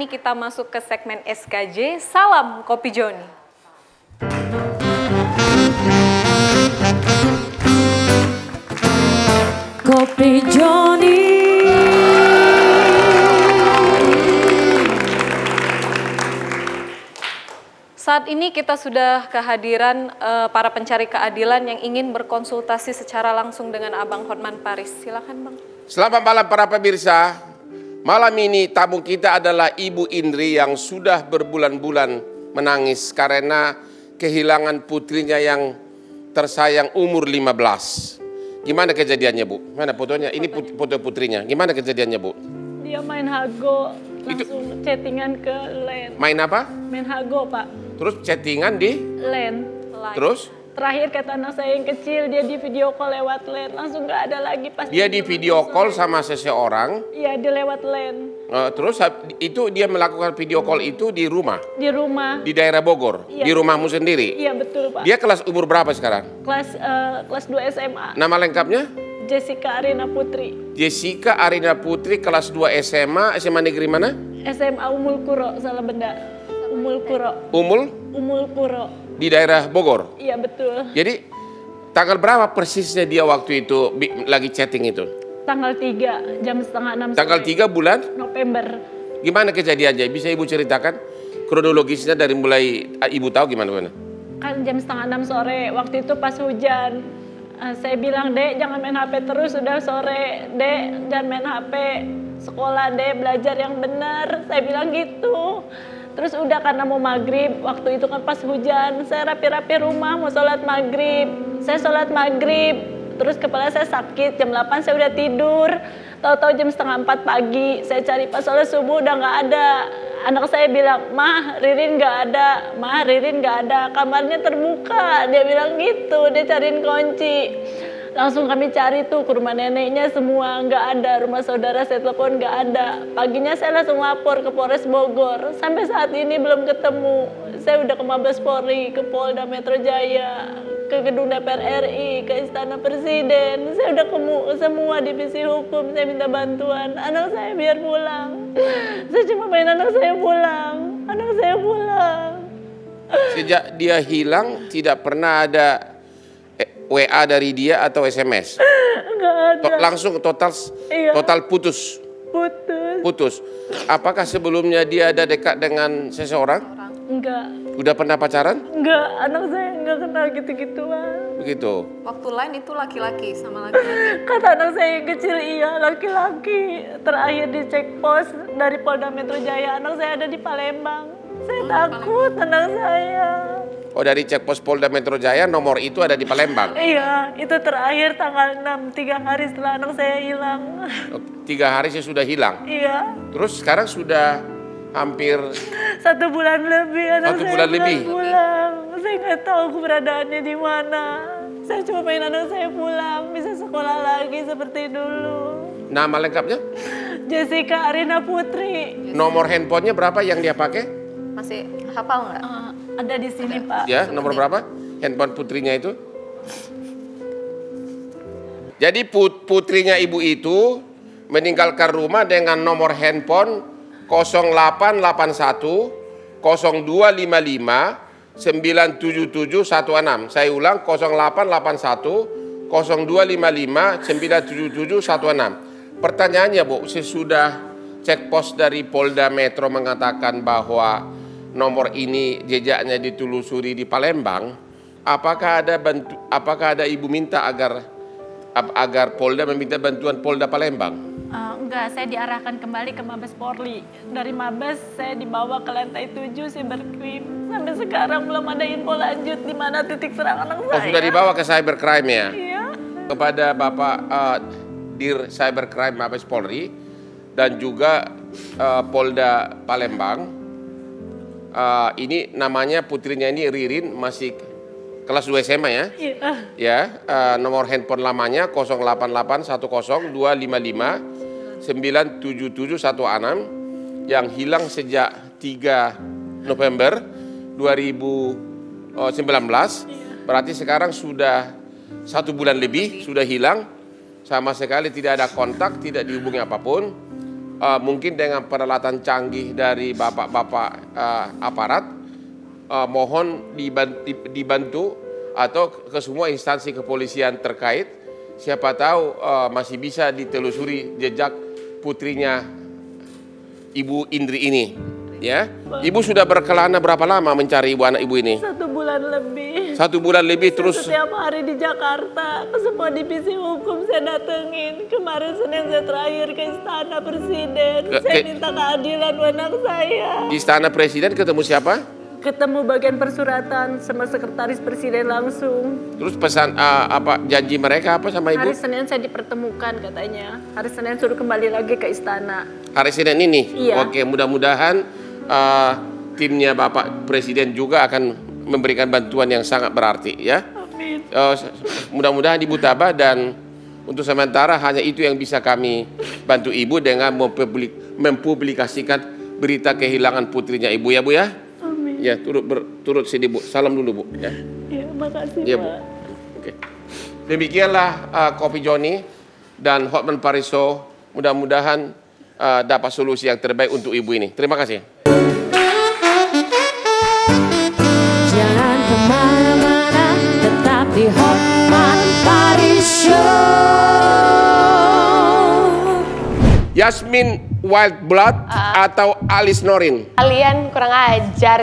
ini kita masuk ke segmen SKJ. Salam Kopi Joni. Kopi Joni. Saat ini kita sudah kehadiran uh, para pencari keadilan yang ingin berkonsultasi secara langsung dengan Abang Hotman Paris. Silakan Bang. Selamat malam para pemirsa. Malam ini tamu kita adalah Ibu Indri yang sudah berbulan-bulan menangis karena kehilangan putrinya yang tersayang umur 15. Gimana kejadiannya Bu? Mana fotonya? Ini put foto putrinya. Gimana kejadiannya Bu? Dia main hago, langsung Itu... chattingan ke LAN. Main apa? Main hago Pak. Terus chattingan di? LAN. Terus? Terakhir kata anak saya yang kecil dia di video call lewat LAN. Langsung nggak ada lagi pas dia di video call sama seseorang? Iya di lewat LAN. Uh, terus itu dia melakukan video call itu di rumah? Di rumah. Di daerah Bogor? Iya. di rumahmu sendiri? Iya betul pak. Dia kelas umur berapa sekarang? Kelas uh, kelas 2 SMA nama lengkapnya? Jessica Arina Putri. Jessica Arina Putri kelas 2 SMA SMA negeri mana? SMA Umul Kuro salah benda. Umul Kuro Umul? Umul Kuro di daerah Bogor. Iya betul. Jadi tanggal berapa persisnya dia waktu itu lagi chatting itu? Tanggal 3 jam setengah 6 Tanggal sore. 3 bulan? November. Gimana kejadiannya? Bisa Ibu ceritakan kronologisnya dari mulai Ibu tahu gimana mana? Kan jam setengah 6 sore, waktu itu pas hujan. Uh, saya bilang, Dek jangan main HP terus, sudah sore. Dek jangan main HP, sekolah Dek belajar yang benar. Saya bilang gitu. Terus udah karena mau maghrib, waktu itu kan pas hujan, saya rapi-rapi rumah mau sholat maghrib. Saya sholat maghrib, terus kepala saya sakit, jam 8 saya udah tidur. Tahu-tahu jam setengah 4 pagi, saya cari pas sholat subuh udah nggak ada. Anak saya bilang, mah Ririn nggak ada, mah Ririn nggak ada, kamarnya terbuka. Dia bilang gitu, dia cariin kunci. Langsung kami cari tuh ke rumah neneknya semua nggak ada, rumah saudara saya telepon nggak ada. Paginya saya langsung lapor ke Polres Bogor. Sampai saat ini belum ketemu. Saya udah ke Mabes Polri, ke Polda Metro Jaya, ke gedung DPR RI, ke Istana Presiden. Saya udah ketemu semua divisi hukum. Saya minta bantuan. Anak saya biar pulang. Saya cuma main anak saya pulang. Anak saya pulang. Sejak dia hilang tidak pernah ada WA dari dia atau SMS? Enggak ada. To langsung total iya. total putus. Putus. Putus. Apakah sebelumnya dia ada dekat dengan seseorang? Enggak. Udah pernah pacaran? Enggak, anak saya enggak kenal gitu-gituan. Begitu. Waktu lain itu laki-laki sama laki-laki. Kata anak saya yang kecil iya, laki-laki. Terakhir di cek pos dari Polda Metro Jaya, anak saya ada di Palembang. Saya oh, takut Palembang. anak saya. Oh dari cek pos Polda Metro Jaya nomor itu ada di Palembang? Iya, itu terakhir tanggal 6, tiga hari setelah anak saya hilang. Oh, tiga hari saya sudah hilang? Iya. Terus sekarang sudah hampir... Satu bulan lebih anak Satu saya bulan lebih? pulang. Saya nggak tahu keberadaannya di mana. Saya cuma pengen anak saya pulang, bisa sekolah lagi seperti dulu. Nama lengkapnya? Jessica Arina Putri. Nomor handphonenya berapa yang dia pakai? Masih hafal nggak? Uh, ada di sini, Pak. Ya, nomor berapa? Handphone putrinya itu? Jadi put putrinya ibu itu meninggalkan rumah dengan nomor handphone 0881 0255 97716. Saya ulang 0881 0255 97716. Pertanyaannya Bu, sesudah cek pos dari Polda Metro mengatakan bahwa nomor ini jejaknya ditelusuri di Palembang, apakah ada bantu, apakah ada ibu minta agar agar Polda meminta bantuan Polda Palembang? Uh, enggak, saya diarahkan kembali ke Mabes Polri. Dari Mabes saya dibawa ke lantai 7 cybercrime. Sampai sekarang belum ada info lanjut di mana titik serang anak oh, saya. sudah dibawa ke cybercrime ya? Iya. Kepada Bapak uh, Dir Cybercrime Mabes Polri dan juga uh, Polda Palembang uh, ini namanya putrinya ini Ririn masih kelas 2 SMA ya. Iya. Ya, uh, nomor handphone lamanya 08810255 yang hilang sejak 3 November 2019. Iya. Berarti sekarang sudah satu bulan lebih sudah hilang sama sekali tidak ada kontak, tidak dihubungi apa pun uh, mungkin dengan peralatan canggih dari bapak-bapak uh, aparat, uh, mohon diban- di- dibantu atau ke semua instansi kepolisian terkait, siapa tahu uh, masih bisa ditelusuri jejak putrinya Ibu Indri ini. Ya, ibu sudah berkelana berapa lama mencari ibu anak ibu ini? Satu bulan lebih. Satu bulan lebih terus Setiap hari di Jakarta, ke semua divisi hukum saya datengin. Kemarin Senin saya terakhir ke Istana Presiden. Ke- saya ke- minta keadilan anak saya. di istana presiden ketemu siapa? Ketemu bagian persuratan sama sekretaris presiden langsung. Terus pesan uh, apa janji mereka apa sama ibu? Hari Senin saya dipertemukan katanya. Hari Senin suruh kembali lagi ke istana. Hari Senin ini. Iya. Oke, mudah-mudahan uh, timnya Bapak Presiden juga akan memberikan bantuan yang sangat berarti ya. Amin. Uh, mudah-mudahan Ibu tabah dan untuk sementara hanya itu yang bisa kami bantu Ibu dengan mempublik- mempublikasikan berita kehilangan putrinya Ibu ya Bu ya. Amin. Ya, turut ber- turut sini Bu. Salam dulu Bu ya. Ya, makasih Iya, Bu. Pak. Oke. Demikianlah uh, Kopi Joni dan Hotman Pariso. Mudah-mudahan uh, dapat solusi yang terbaik untuk ibu ini. Terima kasih. Yasmin Wild Blood atau Alice Norin? Kalian kurang ajar.